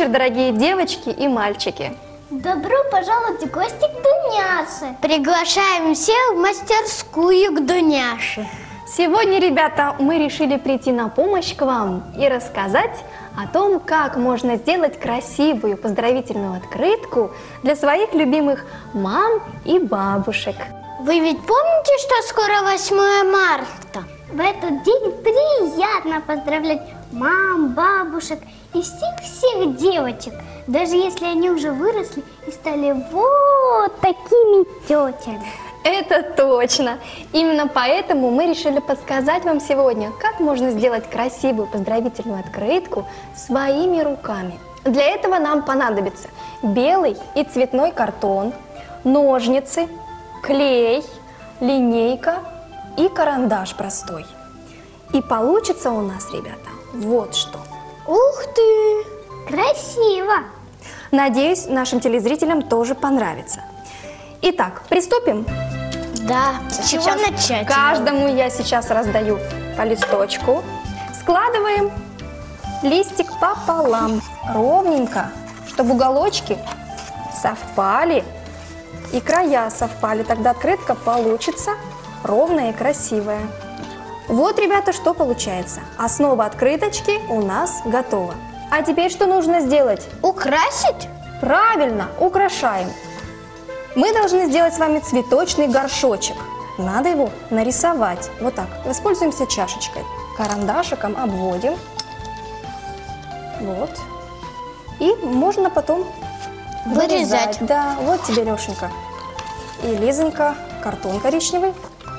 вечер, дорогие девочки и мальчики! Добро пожаловать в гости к Дуняше! Приглашаем всех в мастерскую к Дуняше! Сегодня, ребята, мы решили прийти на помощь к вам и рассказать о том, как можно сделать красивую поздравительную открытку для своих любимых мам и бабушек. Вы ведь помните, что скоро 8 марта? В этот день приятно поздравлять мам, бабушек и всех-всех девочек, даже если они уже выросли и стали вот такими тетями. Это точно! Именно поэтому мы решили подсказать вам сегодня, как можно сделать красивую поздравительную открытку своими руками. Для этого нам понадобится белый и цветной картон, ножницы, клей, линейка и карандаш простой. И получится у нас, ребята, вот что. Ух ты! Красиво! Надеюсь, нашим телезрителям тоже понравится. Итак, приступим? Да, с чего Сейчас начать? Каждому я сейчас раздаю по листочку. Складываем листик пополам, ровненько, чтобы уголочки совпали и края совпали. Тогда открытка получится ровная и красивая. Вот, ребята, что получается. Основа открыточки у нас готова. А теперь что нужно сделать? Украсить? Правильно, украшаем. Мы должны сделать с вами цветочный горшочек. Надо его нарисовать. Вот так. Воспользуемся чашечкой. Карандашиком обводим. Вот. И можно потом Вырезать. Да, вот тебе, Лешенька. И Лизонька, картон коричневый.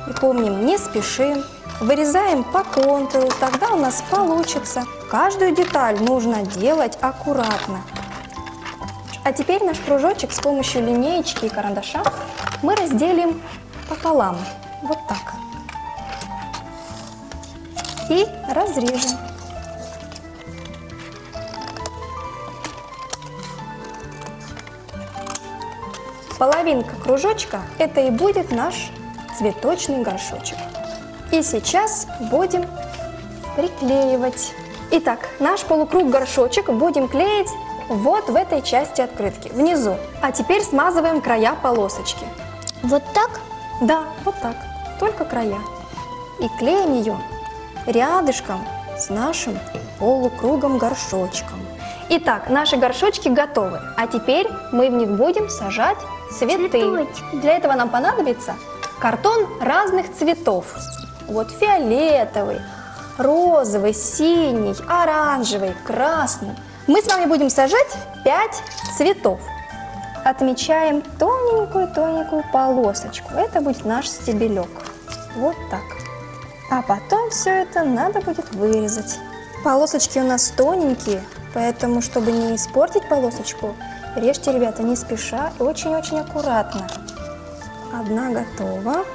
И помним, не спешим. Вырезаем по контуру, тогда у нас получится. Каждую деталь нужно делать аккуратно. А теперь наш кружочек с помощью линеечки и карандаша мы разделим пополам. Вот так. И разрежем. Половинка кружочка – это и будет наш цветочный горшочек. И сейчас будем приклеивать. Итак, наш полукруг-горшочек будем клеить вот в этой части открытки, внизу. А теперь смазываем края полосочки. Вот так? Да, вот так, только края. И клеим ее рядышком с нашим полукругом горшочком. Итак, наши горшочки готовы. А теперь мы в них будем сажать цветы. Цветочки. Для этого нам понадобится картон разных цветов. Вот фиолетовый, розовый, синий, оранжевый, красный. Мы с вами будем сажать 5 цветов. Отмечаем тоненькую-тоненькую полосочку. Это будет наш стебелек. Вот так. А потом все это надо будет вырезать. Полосочки у нас тоненькие, поэтому, чтобы не испортить полосочку, режьте, ребята, не спеша и очень-очень аккуратно. Одна готова.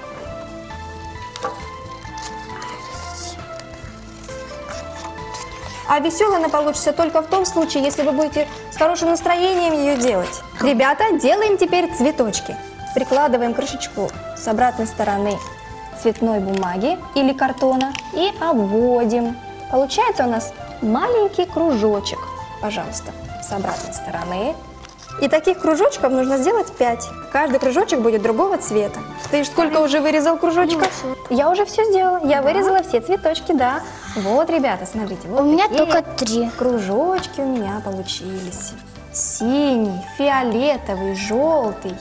А веселая она получится только в том случае, если вы будете с хорошим настроением ее делать. Ребята, делаем теперь цветочки. Прикладываем крышечку с обратной стороны цветной бумаги или картона и обводим. Получается у нас маленький кружочек. Пожалуйста, с обратной стороны. И таких кружочков нужно сделать 5. Каждый кружочек будет другого цвета. Ты сколько уже вырезал кружочков? Я уже все сделала. Я вырезала все цветочки, да. Вот, ребята, смотрите. Вот У меня только три. кружочки у меня получились. Синий, фиолетовый, желтый.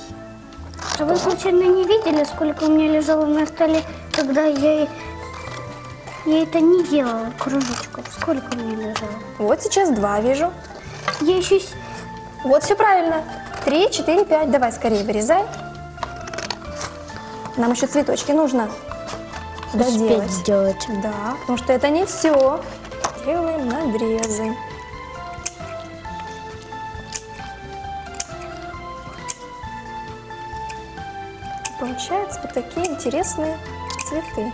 А вы случайно не видели, сколько у меня лежало на столе, когда я, я это не делала, кружочков? Сколько у меня лежало? Вот сейчас два вижу. Я еще... Вот все правильно. Три, четыре, пять. Давай скорее вырезай. Нам еще цветочки нужно доделать. сделать. Да, потому что это не все. Делаем надрезы. Получаются вот такие интересные цветы.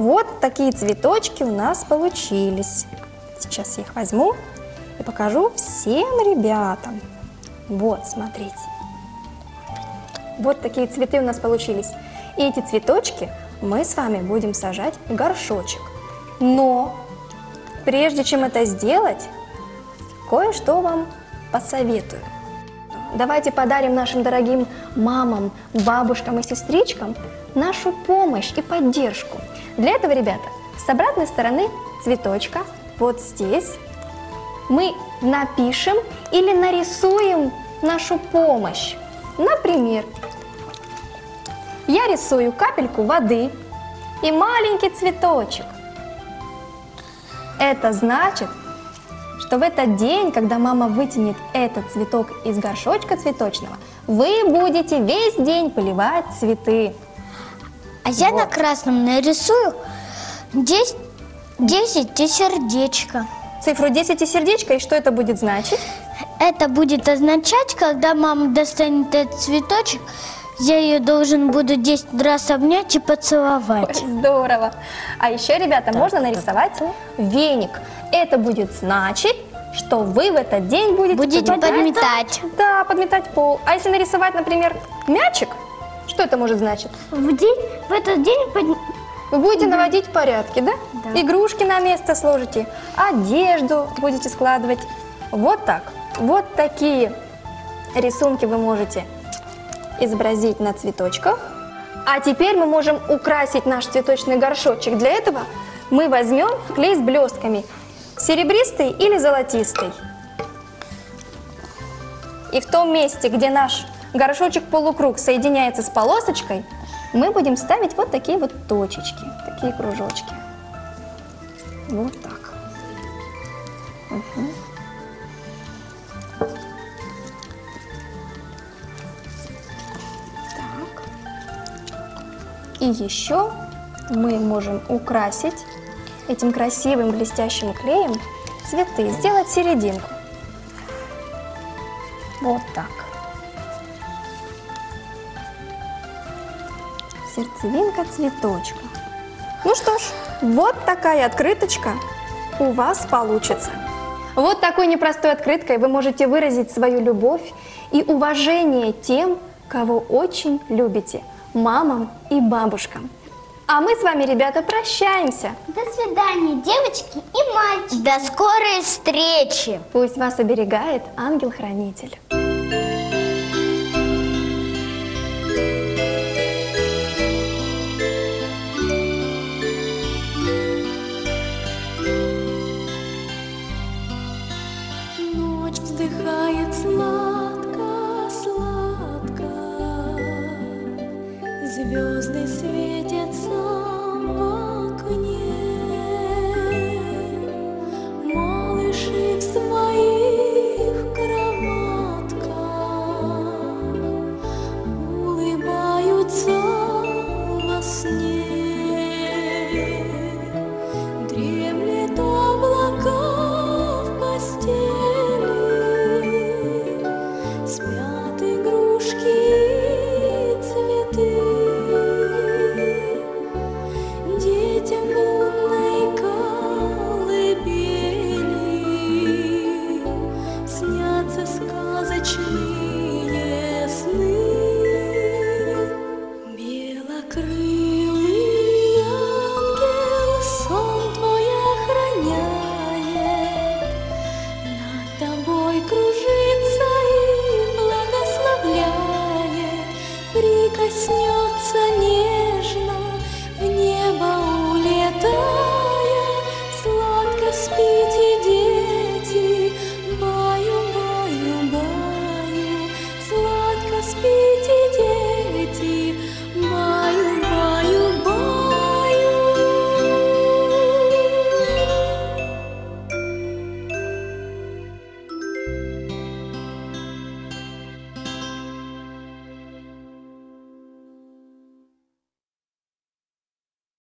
Вот такие цветочки у нас получились. Сейчас я их возьму и покажу всем ребятам. Вот, смотрите. Вот такие цветы у нас получились. И эти цветочки мы с вами будем сажать в горшочек. Но прежде чем это сделать, кое-что вам посоветую. Давайте подарим нашим дорогим мамам, бабушкам и сестричкам нашу помощь и поддержку. Для этого, ребята, с обратной стороны цветочка, вот здесь, мы напишем или нарисуем нашу помощь. Например, я рисую капельку воды и маленький цветочек. Это значит, что в этот день, когда мама вытянет этот цветок из горшочка цветочного, вы будете весь день поливать цветы. А я на Вот. красном нарисую 10, 10 и сердечко. Цифру 10 и сердечко, и что это будет значить? Это будет означать, когда мама достанет этот цветочек, я ее должен буду 10 раз обнять и поцеловать. Здорово. А еще, ребята, можно нарисовать веник. Это будет значить, что вы в этот день будете, Будете подметать. Да, подметать пол. А если нарисовать, например, мячик, что это может значить? В, день, в этот день под- Вы будете наводить порядки, да? Да. Игрушки на место сложите, одежду будете складывать. Вот так. Вот такие рисунки вы можете изобразить на цветочках. А теперь мы можем украсить наш цветочный горшочек. Для этого мы возьмем клей с блестками. Серебристый или золотистый. И в том месте, где наш горшочек полукруг соединяется с полосочкой, мы будем ставить вот такие вот точечки, такие кружочки. Вот так. Так. И еще мы можем украсить этим красивым блестящим клеем цветы, сделать серединку. Вот так. Сердцевинка цветочка. Ну что ж, вот такая открыточка у вас получится. Вот такой непростой открыткой вы можете выразить свою любовь и уважение тем, кого очень любите, мамам и бабушкам. А мы с вами, ребята, прощаемся. До свидания, девочки и мальчики. До скорой встречи. Пусть вас оберегает ангел-хранитель.